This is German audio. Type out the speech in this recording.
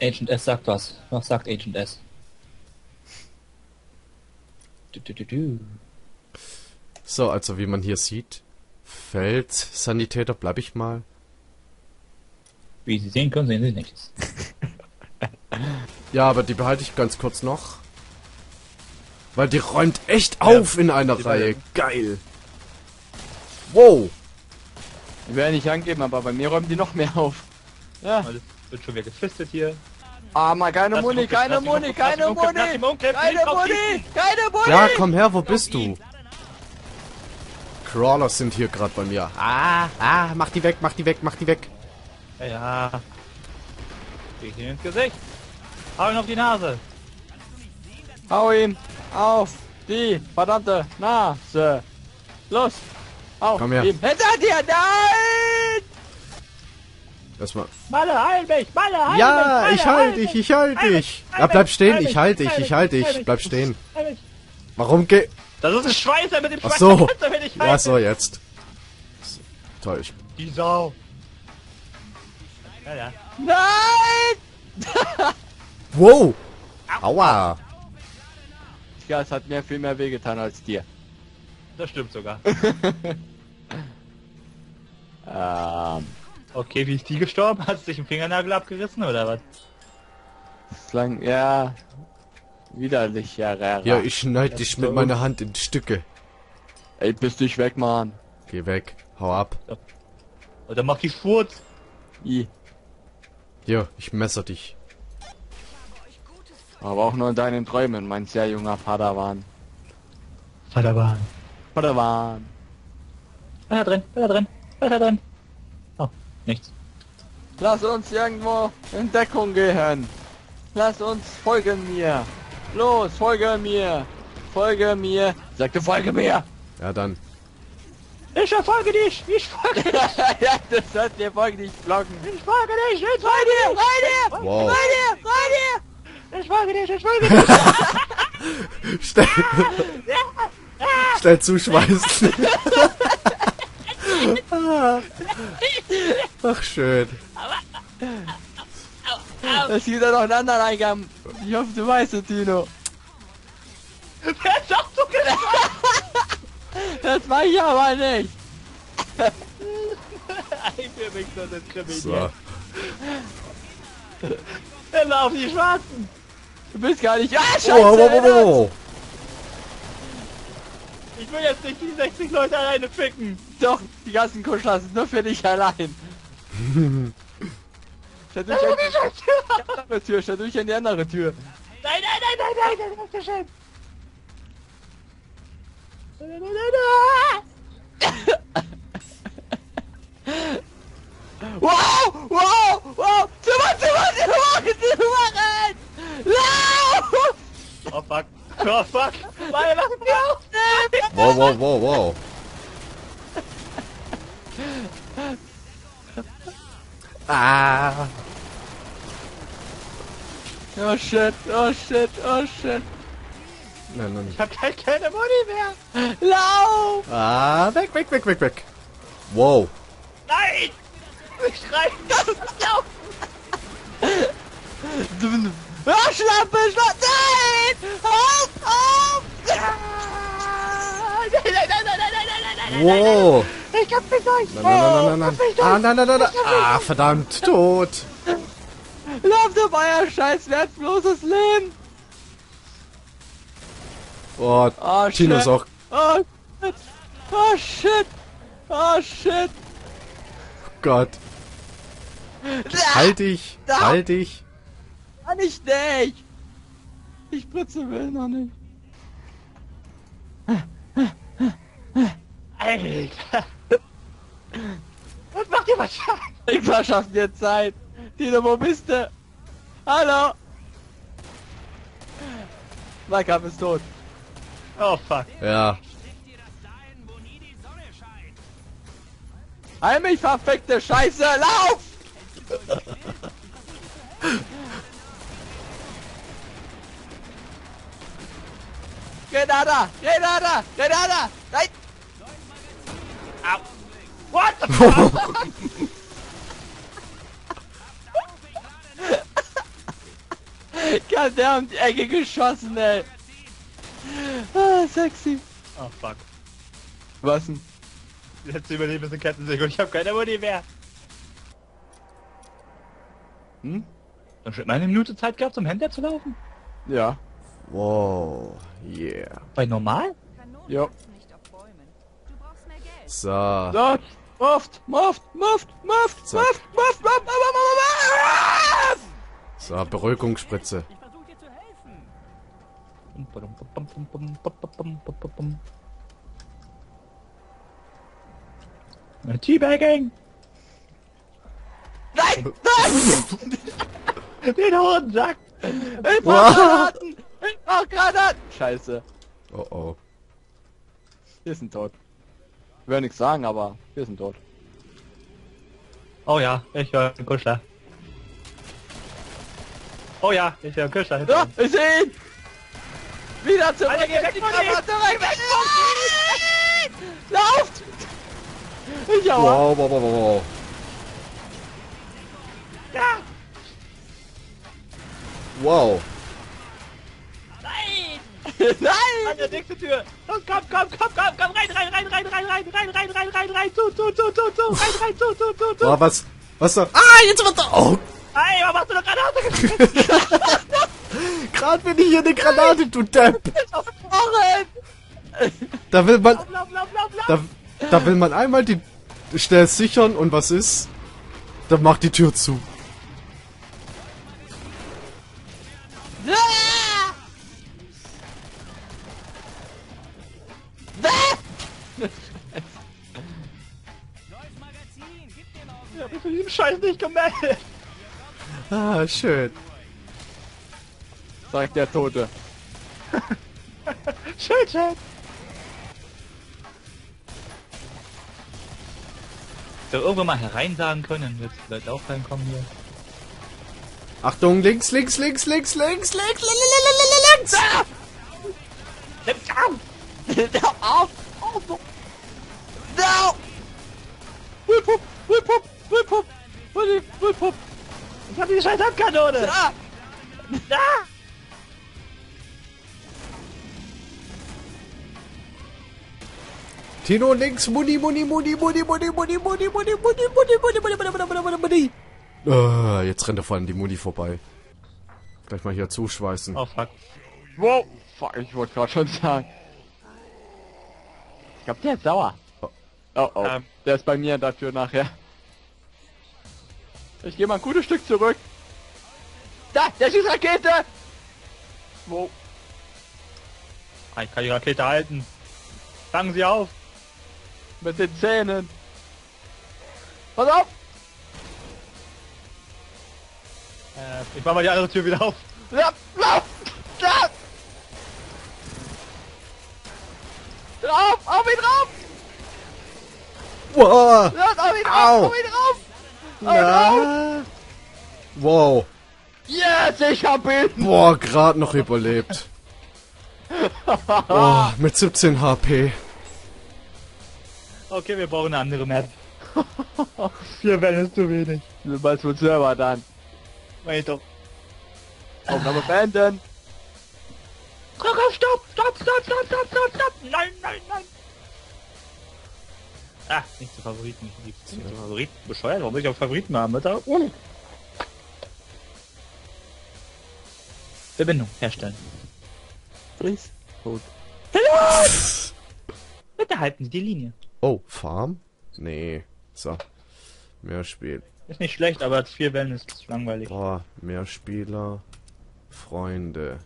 Agent S sagt was. Was sagt Agent S? Du, du, du, du. So, also wie man hier sieht, Feldsanitäter bleib ich mal. Wie Sie sehen können, sehen Sie nichts. Ja, aber die behalte ich ganz kurz noch. Weil die räumt echt auf in einer die Reihe. Geil. Wow. Ich werde nicht angeben, aber bei mir räumen die noch mehr auf. Ja. Alles wird schon wieder gefistet hier. Ah, mal keine Muni, ihn keine Muni, ihn keine Muni! ihn Keine ihn Muni! Keine Muni! Ja, komm her, wo bist du? Crawlers sind hier gerade bei mir. Ah, ah, mach die weg, mach die weg, mach die weg. Ja, ja. Geh ihm ins Gesicht. Hau ihn auf die Nase. Hau ihm auf die verdammte Nase! Los! Auf Komm her. Hinter dir! Nein! Erstmal. Malle, heil mich! Malle, heil mich! Ja, Malle, ich heil halte mich, dich, ich halte heil mich, dich. heil Ja, bleib mich, stehen, heil ich mich, halte dich, heil ich mich, halte heil dich. mich. Bleib stehen. heil mich. Warum geh... Das ist ein Schweißer mit dem Ach Schweißer. so. mir nicht Ja, so, jetzt. Toll. Ich Die Sau. Ja, ja. Nein! Wow! Aua! Ja, es hat mir viel mehr wehgetan als dir. Das stimmt sogar. Ähm, Okay, wie ist die gestorben? Hat sie sich einen Fingernagel abgerissen oder was? lang, ja. Widerlich, ja, ja, Ja, ich schneid dich mit meiner Hand in Stücke. Ey, bist dich weg, Mann. Geh weg. Hau ab. Oder mach die Furz. I. Ja, ich messer dich. Aber auch nur in deinen Träumen, mein sehr junger Padawan. Padawan. Was da drin? Da drin? Da drin? Oh, nichts. Lass uns irgendwo in Deckung gehen. Lass uns folgen mir. Los, folge mir. Folge mir. Sagte, folge mir. Ja, dann. Ich verfolge dich! Ich folge dich! ja, das hat mir folge dich blocken. Ich folge dich! Ich Bei dir, bei dir, Wow. bei dir, bei dir. Ich folge dich! Ich folge dich! Schnell. Schnell zuschmeißen. Ach, schön. Es gibt ja noch einen anderen Eingang. Ich hoffe, du weißt es, Tino. Wer sagt du genau? Das weiß ich aber nicht. Für mich so das Kriminell. So. Immer auf die Schwarzen! Du bist gar nicht... Ah, scheiße! Oh, wow, wow, wow, wow. Ich will jetzt nicht die 60 Leute alleine ficken! Doch, die ganzen Kuschler sind nur für dich allein. Stell durch an die andere Tür, stell durch an die andere Tür. Nein, nein, nein, nein, nein, das ist so schön! Nein, nein, nein, nein, Wow, wow, wow! Zimmer, Zimmer, Zimmer, Zimmer, Lauf! nein! Oh fuck! Oh fuck! Meine auf! Wow, wow, wow, wow. Ah. Oh shit, oh shit, oh shit. Nein, nein, nicht. Ich hab gleich keine Money mehr. Lauf! Ah, weg, weg, weg, weg, weg. Wow. Nein! Ich reiche das laufen! ah, Schnappe, Schnappe! Nein! Auf, auf! Ah! Nein, nein, nein, nein, nein, nein, nein, nein, wow. nein, nein, nein! Ich hab mich durch! Nein, nein, nein, nein, nein. Ah, nein, nein, nein, nein. Ah, verdammt, tot. Lauf doch euer scheiß wertloses Leben! Oh, Oh Tino ist auch... Oh shit! Oh shit! Oh shit! Gott. Halt dich, halt dich. Kann ich nicht! Ich spritze will noch nicht. Alter! Was macht ihr was? Ich verschaff dir Zeit. Tino, wo bist du? Hallo? Nahkampf ist tot. Oh fuck. Ja. Heil mich, verfickte Scheiße! Lauf! Grenada! Grenada! Grenada! Nein! Au. What the fuck? Gott, der hat die Ecke geschossen, ey. Ah, sexy. Oh fuck. Was denn? Die letzte Überleben ist eine Kettensäge und ich habe keine Muni mehr. Hm? Dann schon mal eine Minute Zeit gehabt, zum Händler zu laufen? Ja. Wow, yeah. Bei normal? Kanonen Jo. wachsen nicht auf Bäumen. Du brauchst mehr Geld. So, So, Muft, Muft, Muft, Muft, Zack. Muft, Muft, Muft, Muft, Muft, Muft. so, Beruhigungsspritze. Ich versuche dir zu helfen. Ein Teabagging! Nein, nein, Den Hodensack! ich brauch Granaten, ich brauch Granaten. Scheiße, Oh oh. wir sind tot. Ich will nichts sagen, aber wir sind tot. Oh ja, ich höre einen Kuschler. Oh ja, ich höre einen Kuschler. uns. ich seh ihn. Wieder zurück, Alter, geh weg von ihm. zurück, weg von ihm. Lauft! Ich hau wow, wow, wow, wow. Ja! Wow. Nein! An der nächsten Tür! Los, komm, komm, komm, komm, komm, rein, rein, rein, rein, rein, rein, rein, rein, rein, rein, rein, zu, zu, zu, zu, zu, rein, rein, zu, zu, zu, zu. Ah, was? Was da? Ah, jetzt wird da. Oh, Ey, was machst du doch gerade? gerade bin ich hier eine Granate, du Depp. Da will man, Lauf, lauf, lauf, lauf, lauf! da, da will man einmal die schnell sichern und was ist? Dann macht die Tür zu. Ich hab mich für diesen Scheiß nicht gemeldet. Ah, schön. Sagt der Tote. Schön, schön. So, irgendwann mal herein sagen können, wird vielleicht auch reinkommen hier. Achtung, links, links, links, links, links, links, links, links, links. Ah! Nimm auf! Der auf! Auf! No! Whip-Pup! Whip-Pup! Whip-Pup! Whip-Pup! Ich hab die scheiß Handkanone! Ah! Da! Tino links, Muni, Muni, Muni, Muni, Muni, Muni, Muni, Muni, Muni, Muni, Muni, Muni, Muni, Muni, Muni, Muni, Muni. Ah, jetzt rennt er vor allem die Muni vorbei. Gleich mal hier zuschweißen. Oh fuck. Wow! Fuck, ich wollte gerade schon sagen. Ich glaube, der ist sauer. Oh oh. Ähm. Der ist bei mir dafür nachher. Ich gehe mal ein gutes Stück zurück. Da! Der schießt Rakete! Ah, Ich kann die Rakete halten. Fangen Sie auf! Mit den Zähnen. Pass auf! Äh, ich mach mal die andere Tür wieder auf. Ja! Lauf! Auf ihn drauf! Wow. Ja, auf ihn Au. drauf! Auf ihn drauf! Auf ihn drauf! Na. Wow. Yes, ich hab ihn! Boah, gerade noch überlebt. Oh, mit 17 HP. Okay, wir brauchen eine andere Map. Vier Wellen ist zu wenig. Du bist wohl selber dann. Ich doch. Aufnahme beenden. Drück auf Stopp! Stopp, stopp, stopp, stopp, stopp, stopp! Nein, nein, nein! Ah, nicht zu Favoriten. Nicht zu Favoriten. Bescheuert, warum will ich auf Favoriten haben, Alter? Uh. Verbindung herstellen. Ist gut. Bitte halten Sie die Linie. Oh, Farm? Nee. So. Mehr Spiel. Ist nicht schlecht, aber vier Wellen ist langweilig. Boah, mehr Spieler. Freunde.